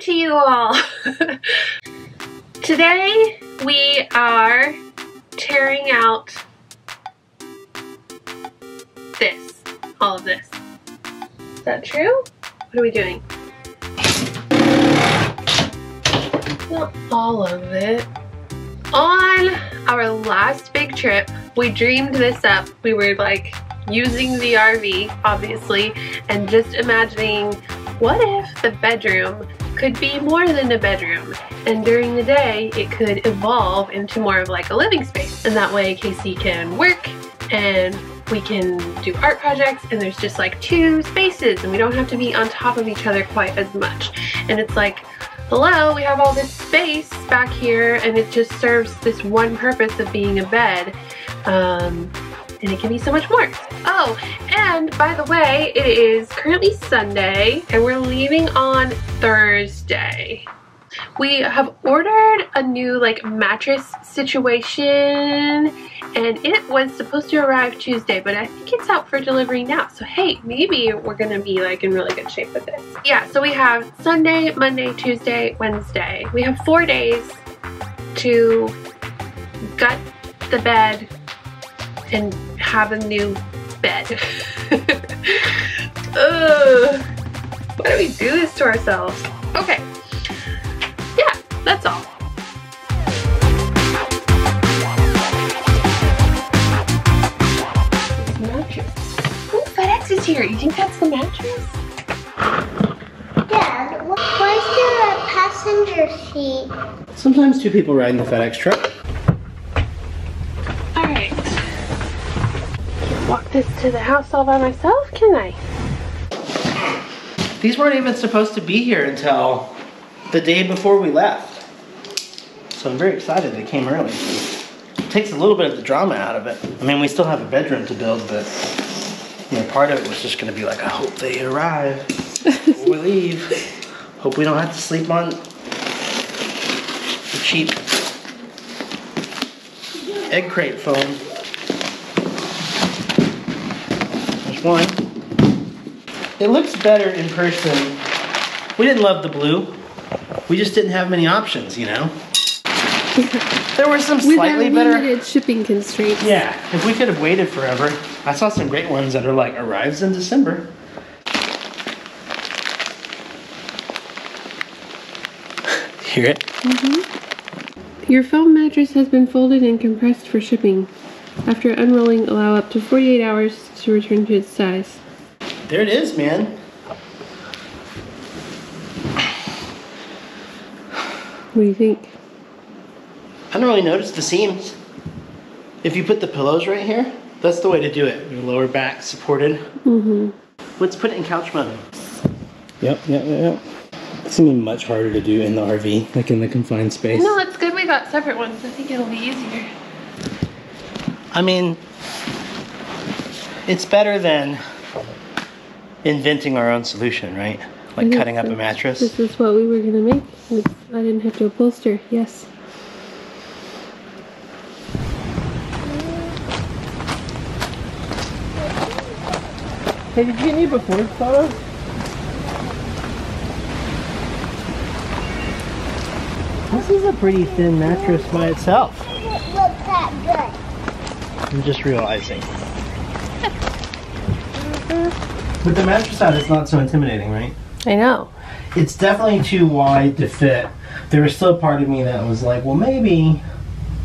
to you all. Today we are tearing out this, all of this. Is that true? What are we doing? Not all of it. On our last big trip, we dreamed this up. We were like using the RV, obviously, and just imagining what if the bedroom could be more than a bedroom. And during the day it could evolve into more of like a living space. And that way Casey can work and we can do art projects. And there's just like two spaces and we don't have to be on top of each other quite as much. And it's like hello we have all this space back here. And it just serves this one purpose of being a bed. Um, and it can be so much more. Oh, and by the way, it is currently Sunday and we're leaving on Thursday. We have ordered a new like mattress situation and it was supposed to arrive Tuesday, but I think it's out for delivery now. So hey, maybe we're gonna be like in really good shape with this. Yeah, so we have Sunday, Monday, Tuesday, Wednesday. We have four days to gut the bed and have a new bed. Ugh. Why do we do this to ourselves? Okay. Yeah, that's all. mattress. Oh, FedEx is here. You think that's the mattress? Dad, why is there a passenger seat? Sometimes two people ride in the FedEx truck. Alright. Walk this to the house all by myself, can I? These weren't even supposed to be here until the day before we left. So I'm very excited they came early. It takes a little bit of the drama out of it. I mean, we still have a bedroom to build, but you know, part of it was just gonna be like, I hope they arrive we leave. Hope we don't have to sleep on the cheap egg crate foam. There's one. It looks better in person. We didn't love the blue. We just didn't have many options, you know? There were some slightly With our better. shipping constraints. Yeah, if we could have waited forever. I saw some great ones that are like arrives in December. Hear it? Mm-hmm. Your foam mattress has been folded and compressed for shipping. After unrolling, allow up to 48 hours to return to its size. There it is, man. What do you think? I don't really notice the seams. If you put the pillows right here, that's the way to do it. Your lower back supported. Mm-hmm. Let's put it in couch mode. Yep, yep, yep, yep. It's gonna be much harder to do in the RV, like in the confined space. No, it's good we got separate ones. I think it'll be easier. I mean, it's better than inventing our own solution, right? Like think cutting up a mattress. This is what we were gonna make. I didn't have to upholster. Yes. Hey, did you get any before photos? This is a pretty thin mattress by itself. It looks that I'm just realizing. With the mattress out, it's not so intimidating, right? I know. It's definitely too wide to fit. There was still a part of me that was like, well, maybe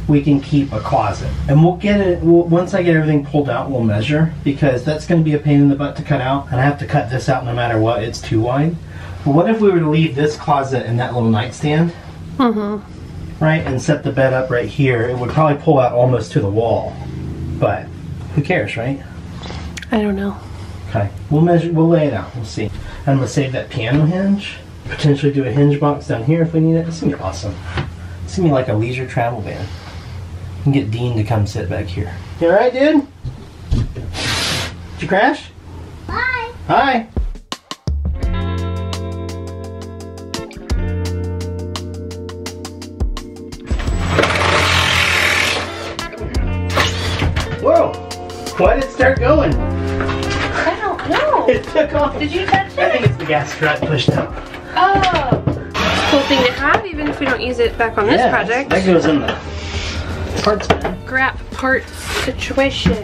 we can keep a closet. And we'll get it, we'll, once I get everything pulled out, we'll measure because that's going to be a pain in the butt to cut out. And I have to cut this out no matter what, it's too wide. But what if we were to leave this closet and that little nightstand, Mm-hmm. right, and set the bed up right here? It would probably pull out almost to the wall. But who cares, right? I don't know. Okay, we'll measure, we'll lay it out, we'll see. I'm gonna save that piano hinge, potentially do a hinge box down here if we need it. It's gonna be awesome. It's gonna be like a leisure travel van. And get Dean to come sit back here. You alright, dude? Did you crash? Bye. Hi. Whoa! Why did it start going? I don't know. It took off. Did you touch it? I think it's the gas strut pushed out. Oh. cool thing to have, even if we don't use it back on this yeah, project. That goes in the parts bin. Scrap parts situation.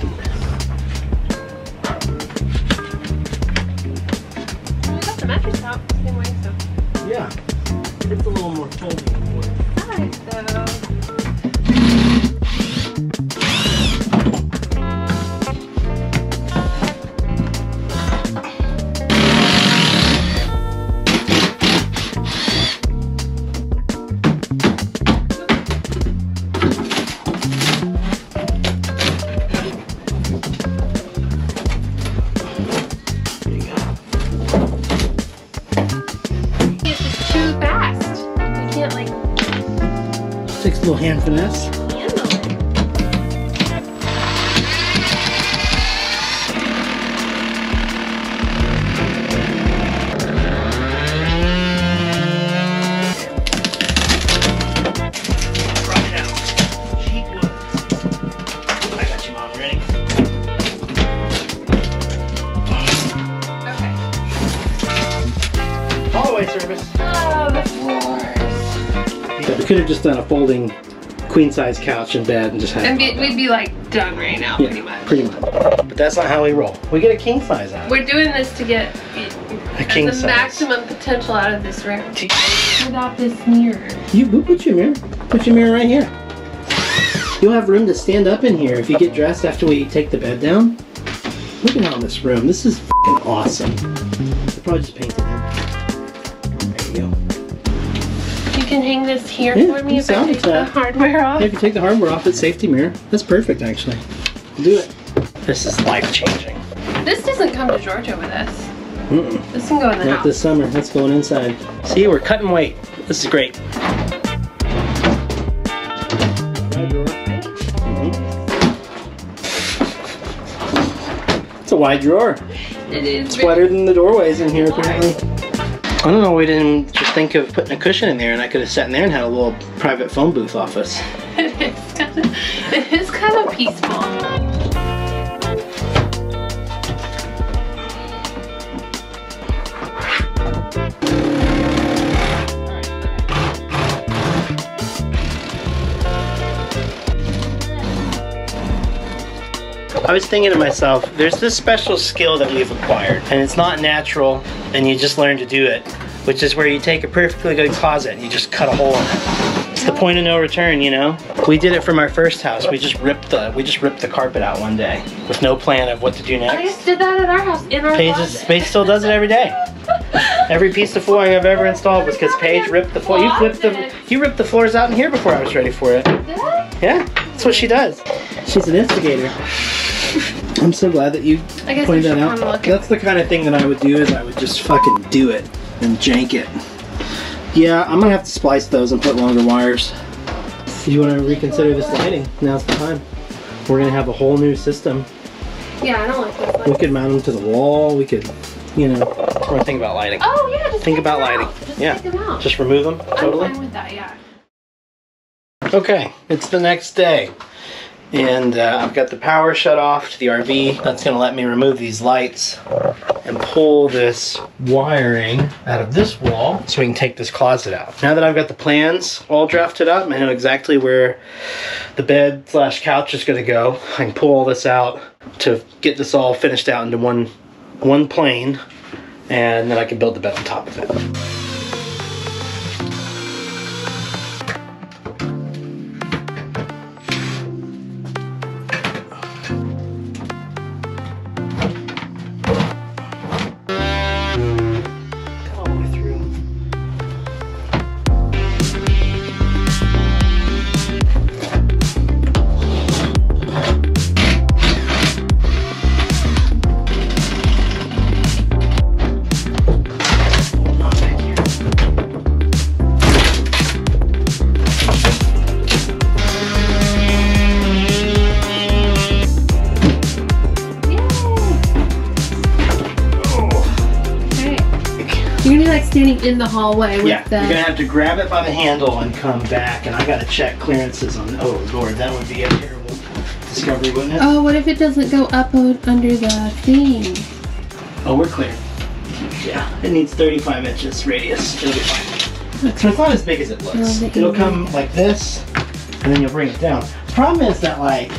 Okay. Hallway service. Oh, the floors. We could have just done a folding queen size couch and bed and just had And be, we'd be like done right now, yeah, pretty much. Pretty much. But that's not how we roll. We get a king size out. We're doing this to get A king the size. maximum potential out of this room. Without this mirror. You we'll put your mirror. Put your mirror right here. You'll have room to stand up in here if you get dressed after we take the bed down. Look at all this room. This is awesome. I'll probably just paint can hang this here Yeah, for me if I sounds take the hardware off. Yeah, if you take the hardware off, it's safety mirror. That's perfect, actually. Do it. This is life changing. This doesn't come to Georgia with us. Mm-mm. This can go in the Not house. this summer. That's going inside. See, we're cutting weight. This is great. Mm-hmm. It's a wide drawer. It is It's wider than the doorways in here, apparently. I don't know. We didn't just think of putting a cushion in there, and I could have sat in there and had a little private phone booth office. It is kind of, it is kind of peaceful. I was thinking to myself, there's this special skill that we've acquired, and it's not natural, and you just learn to do it, which is where you take a perfectly good closet and you just cut a hole in it. It's the point of no return, you know. We did it from our first house. We just ripped the we just ripped the carpet out one day with no plan of what to do next. I just did that at our house in our Paige, is, Paige still does it every day. Every piece of flooring I've ever installed was because Paige ripped the floor. You flipped the you ripped the floors out in here before I was ready for it. Did I? Yeah, that's what she does. She's an instigator. I'm so glad that you I guess pointed that out. That's the kind of thing that I would do is I would just fucking do it and jank it. Yeah, I'm gonna have to splice those and put longer wires. If you want to reconsider this lighting, now's the time. We're gonna have a whole new system. Yeah, I don't like this We could mount them to the wall. We could, you know. Or think about lighting. Oh yeah, just Think about lighting. out. Just Yeah. take them out. Just remove them I'm totally. fine with that. Yeah. Okay, it's the next day. And uh, I've got the power shut off to the RV. That's gonna let me remove these lights and pull this wiring out of this wall so we can take this closet out. Now that I've got the plans all drafted up, I know exactly where the bed slash couch is gonna go. I can pull all this out to get this all finished out into one one plane and then I can build the bed on top of it. In the hallway with Yeah, the. you're gonna have to grab it by the handle and come back, and I gotta check clearances on. Oh lord, that would be a terrible discovery, wouldn't it? Oh, what if it doesn't go up under the thing? Oh, we're clear. Yeah, it needs 35 inches radius. It'll be fine. So it's not as big as it looks. It'll come like this, and then you'll bring it down. Problem is that like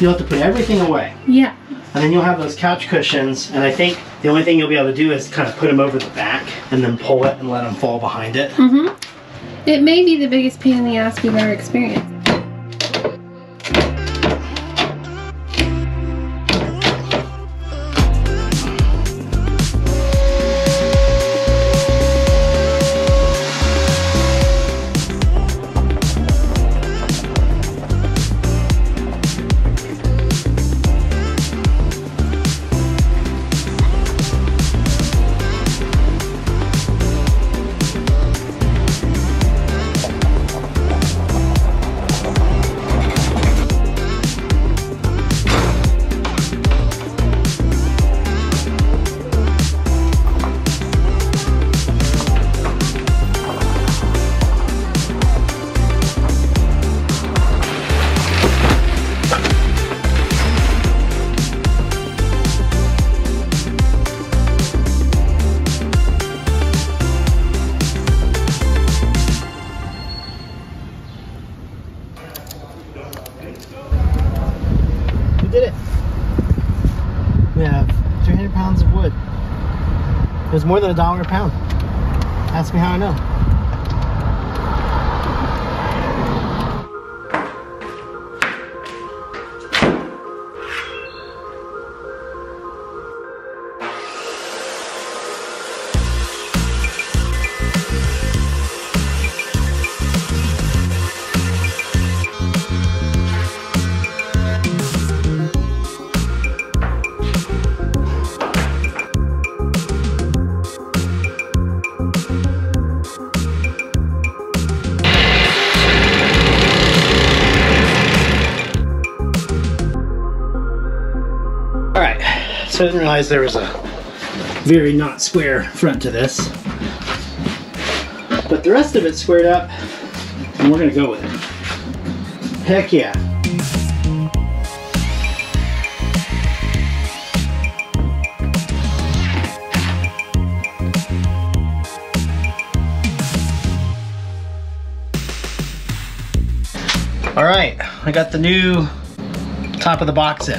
you'll have to put everything away, Yeah. And then you'll have those couch cushions. And I think the only thing you'll be able to do is kind of put them over the back, and then pull it and let them fall behind it. Mm-hmm. It may be the biggest pain in the ass we've ever experienced. More than a dollar so I didn't realize there was a very not square front to this. But the rest of it's squared up, and we're gonna go with it. Heck yeah. All right, I got the new top of the box in.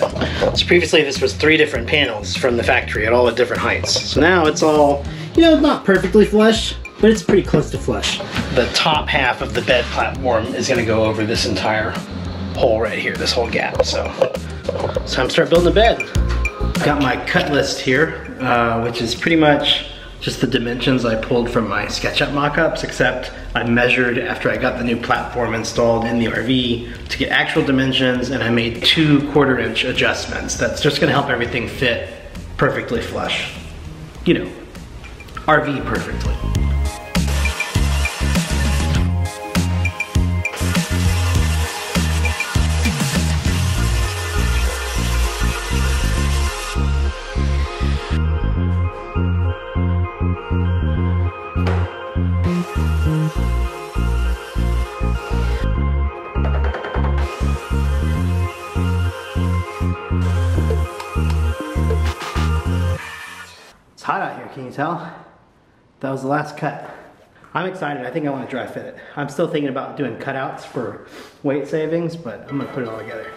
So previously this was three different panels from the factory at all at different heights. So now it's all, you know, not perfectly flush, but it's pretty close to flush. The top half of the bed platform is gonna go over this entire hole right here, this whole gap. So it's time to start building the bed. Got my cut list here, uh, which is pretty much just the dimensions I pulled from my SketchUp mock-ups, except I measured after I got the new platform installed in the RV to get actual dimensions, and I made two quarter inch adjustments. That's just gonna help everything fit perfectly flush. You know, RV perfectly. Tell? That was the last cut. I'm excited. I think I want to dry fit it. I'm still thinking about doing cutouts for weight savings, but I'm gonna put it all together.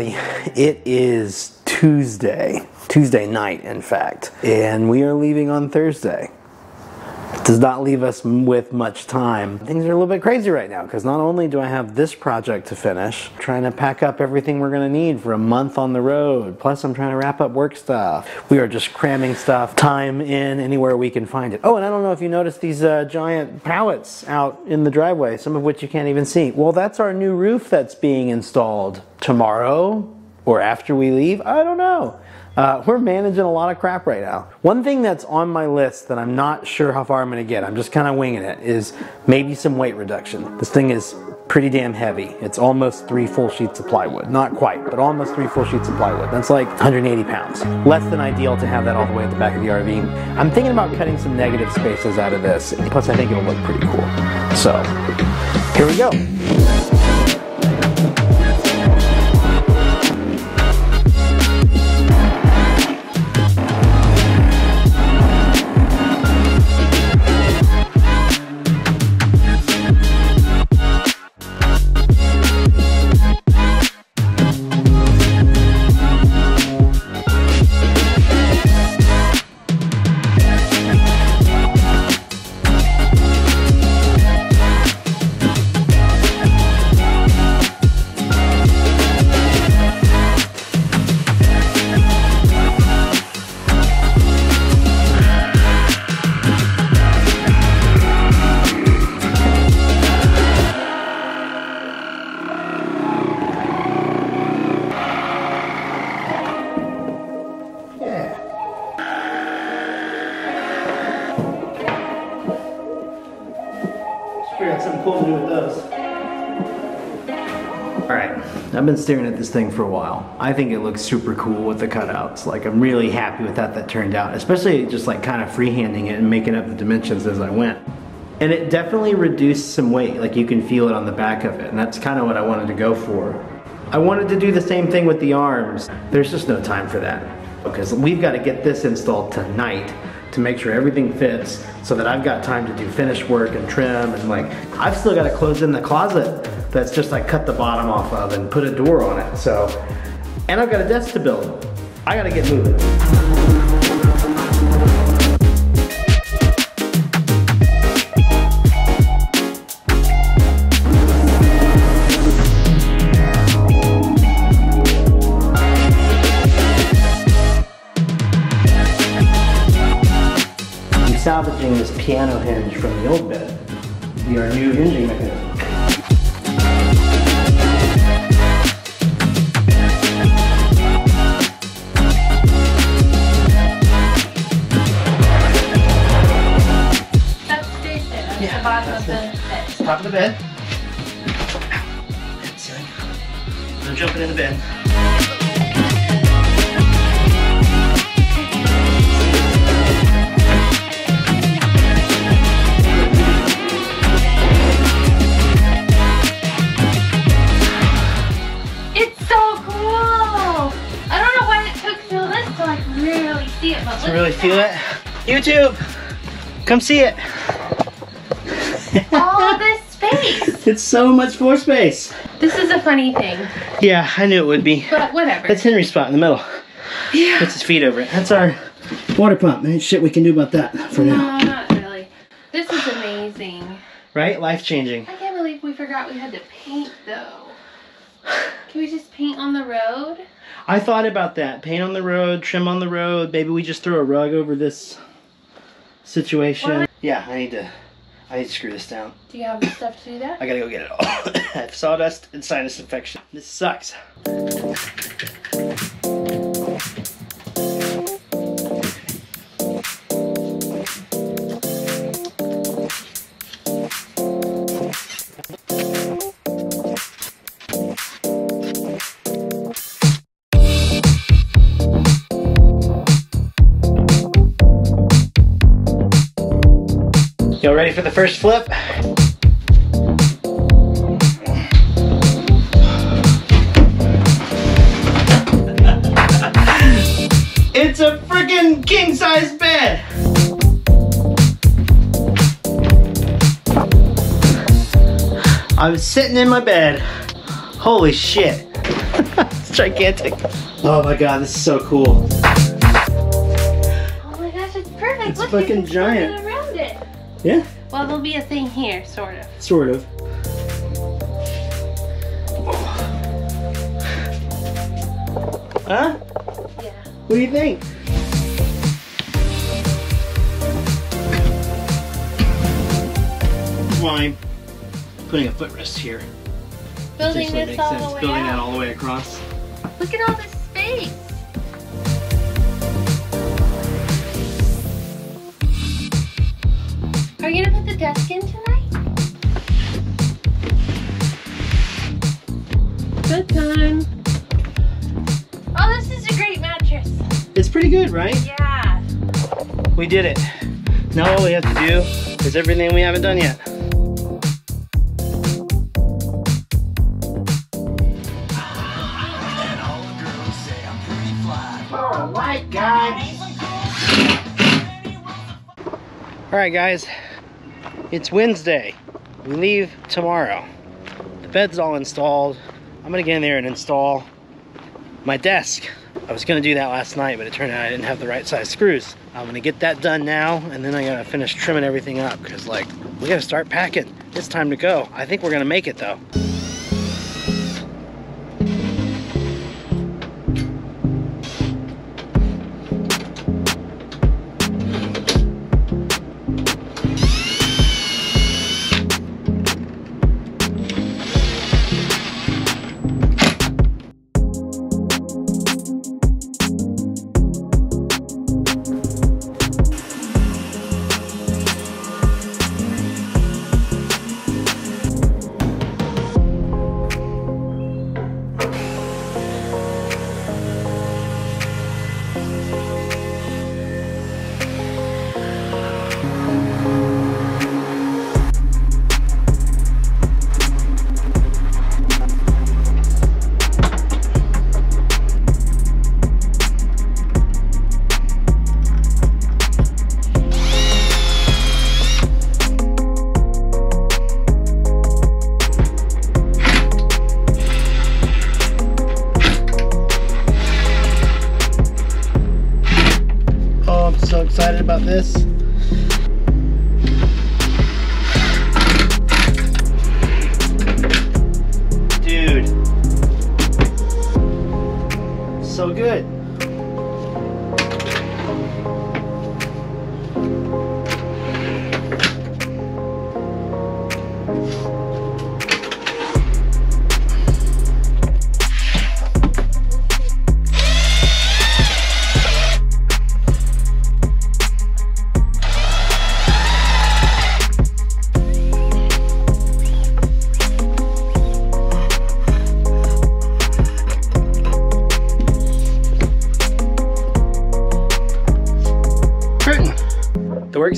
Everybody. It is Tuesday, Tuesday night, in fact, and we are leaving on Thursday. Does not leave us with much time. Things are a little bit crazy right now because not only do I have this project to finish, trying to pack up everything we're going to need for a month on the road, plus I'm trying to wrap up work stuff. We are just cramming stuff, time in anywhere we can find it. Oh, and I don't know if you noticed these uh, giant pallets out in the driveway, some of which you can't even see. Well, that's our new roof that's being installed tomorrow or after we leave. I don't know. Uh, we're managing a lot of crap right now. One thing that's on my list that I'm not sure how far I'm to get, I'm just kind of winging it, is maybe some weight reduction. This thing is pretty damn heavy. It's almost three full sheets of plywood. Not quite, but almost three full sheets of plywood. That's like 180 pounds. Less than ideal to have that all the way at the back of the RV. I'm thinking about cutting some negative spaces out of this. Plus, I think it'll look pretty cool. So, here we go. Out something cool to do with those. Alright, I've been staring at this thing for a while. I think it looks super cool with the cutouts. Like, I'm really happy with that that turned out, especially just like kind of freehanding it and making up the dimensions as I went. And it definitely reduced some weight, like you can feel it on the back of it, and that's kind of what I wanted to go for. I wanted to do the same thing with the arms. There's just no time for that. Because we've got to get this installed tonight to make sure everything fits so that I've got time to do finish work and trim and like I've still got to close in the closet that's just like cut the bottom off of and put a door on it. So, and I've got a desk to build. I got to get moving. Piano hinge from the old bed. Be our new hinging mechanism. That's Jason. That's Yeah, bottom of the bed. Top of the bed. Ow. Ceiling. I'm jumping in the bed. Feel it. YouTube, come see it. All this space. It's so much floor space. This is a funny thing, Yeah, I knew it would be. but whatever. That's Henry's spot in the middle. yeah. Puts his feet over it. That's our water pump. Ain't shit we can do about that for now. No, not really. This is amazing. Right? Life changing. I can't believe we forgot we had to paint though. Can we just paint on the road? I thought about that. Paint on the road, trim on the road. Maybe we just throw a rug over this situation. Yeah, I need to. I need to screw this down. Do you have the stuff to do that? I gotta go get it all. I have sawdust and sinus infection. This sucks. Y'all ready for the first flip? it's a freaking king size bed. I'm sitting in my bed. Holy shit. it's gigantic. Oh my god, this is so cool. Oh my gosh, it's perfect. It's Look, fucking giant around it. Yeah, Well, there'll be a thing here, sort of. sort of. Huh? Yeah. What do you think? Why putting a footrest here? Building this all sense. the way Building that all the way across. Look at all this space. Are you gonna put the desk in tonight? Bedtime. Oh, this is a great mattress. It's pretty good, right? Yeah. We did it. Now all we have to do is everything we haven't done yet. Oh all right, guys. It's Wednesday. We leave tomorrow. The bed's all installed. I'm gonna get in there and install my desk. I was gonna do that last night, but it turned out I didn't have the right size screws. I'm gonna get that done now, and then I gotta finish trimming everything up, because like, we gotta start packing. It's time to go. I think we're gonna make it though.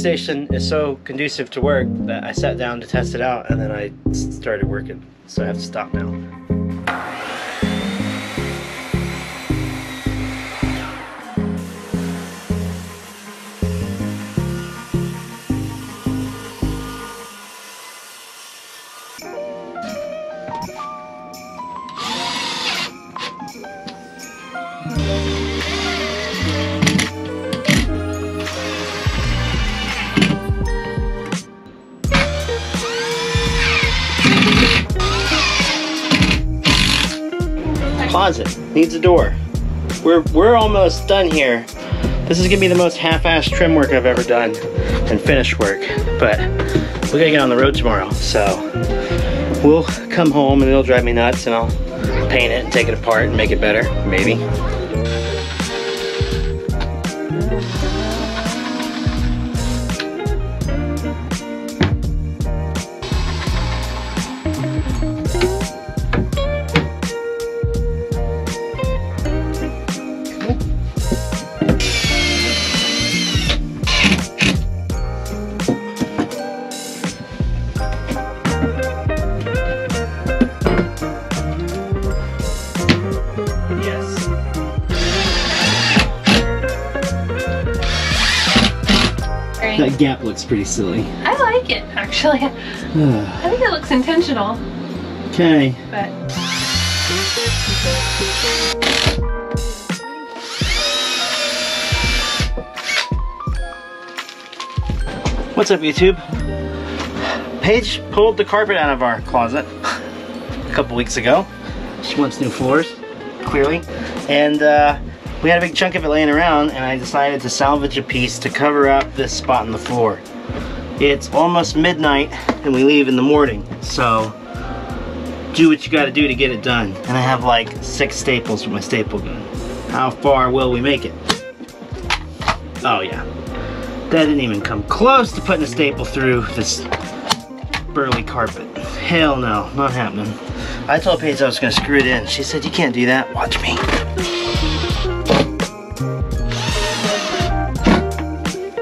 The workstation is so conducive to work that I sat down to test it out and then I started working. So I have to stop now. Closet needs a door. We're we're almost done here. This is gonna be the most half-assed trim work I've ever done and finished work. But we gotta get on the road tomorrow, so we'll come home and it'll drive me nuts and I'll paint it and take it apart and make it better, maybe. Looks pretty silly. I like it, actually. I think it looks intentional. Okay. But What's up, YouTube? Paige pulled the carpet out of our closet a couple weeks ago. She wants new floors, clearly. And uh, we had a big chunk of it laying around, and I decided to salvage a piece to cover up this spot in the floor. It's almost midnight, and we leave in the morning, so do what you gotta do to get it done. And I have like six staples with my staple gun. How far will we make it? Oh yeah. That didn't even come close to putting a staple through this burly carpet. Hell no, not happening. I told Paige I was gonna screw it in. She said, you can't do that, watch me.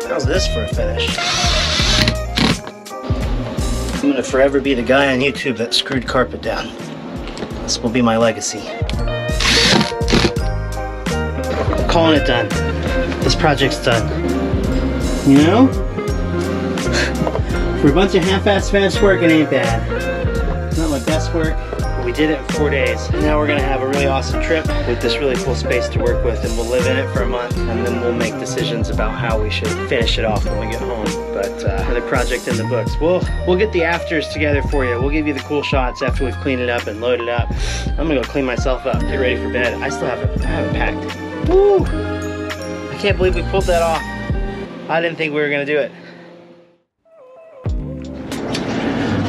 How's this for a finish? I'm gonna forever be the guy on YouTube that screwed carpet down. This will be my legacy. Calling it done. This project's done. You know? For a bunch of half-assed fast work, it ain't bad. It's not my best work, but we did it in four days. And now we're gonna have a really awesome trip with this really cool space to work with, and we'll live in it for a month, and then we'll make decisions about how we should finish it off when we get home. But uh, another project in the books. We'll we'll get the afters together for you. We'll give you the cool shots after we've cleaned it up and loaded up. I'm gonna go clean myself up, get ready for bed. I still haven't I haven't packed. Woo! I can't believe we pulled that off. I didn't think we were gonna do it.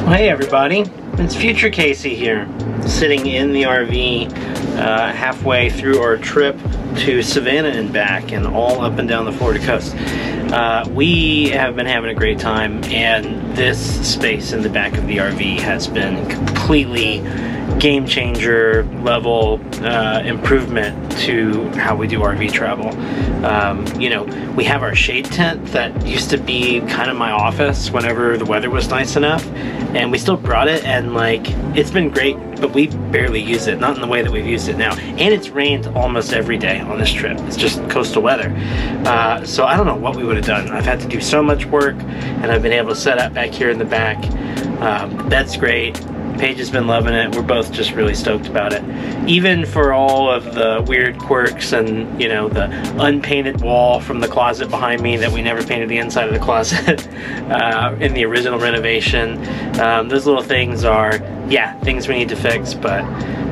Well, hey everybody, it's Future Casey here, sitting in the RV uh, halfway through our trip to Savannah and back and all up and down the Florida coast. Uh, we have been having a great time and this space in the back of the RV has been completely game changer level uh, improvement to how we do RV travel. Um, you know, we have our shade tent that used to be kind of my office whenever the weather was nice enough, and we still brought it, and like, it's been great, but we barely use it, not in the way that we've used it now. And it's rained almost every day on this trip. It's just coastal weather. Uh, so I don't know what we would have done. I've had to do so much work, and I've been able to set up back here in the back. Um, that's great. Paige has been loving it. We're both just really stoked about it. Even for all of the weird quirks and, you know, the unpainted wall from the closet behind me that we never painted the inside of the closet uh, in the original renovation. Um, those little things are, yeah, things we need to fix, but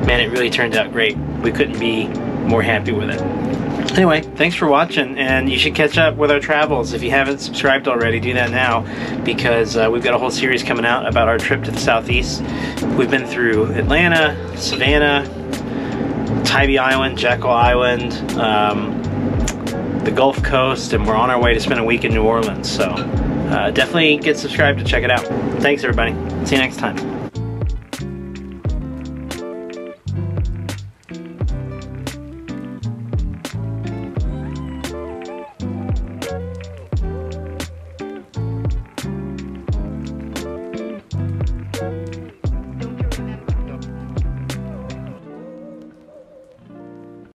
man, it really turned out great. We couldn't be more happy with it. Anyway, thanks for watching, and you should catch up with our travels. If you haven't subscribed already, do that now, because uh, we've got a whole series coming out about our trip to the southeast. We've been through Atlanta, Savannah, Tybee Island, Jekyll Island, um, the Gulf Coast, and we're on our way to spend a week in New Orleans. So uh, definitely get subscribed to check it out. Thanks, everybody. See you next time.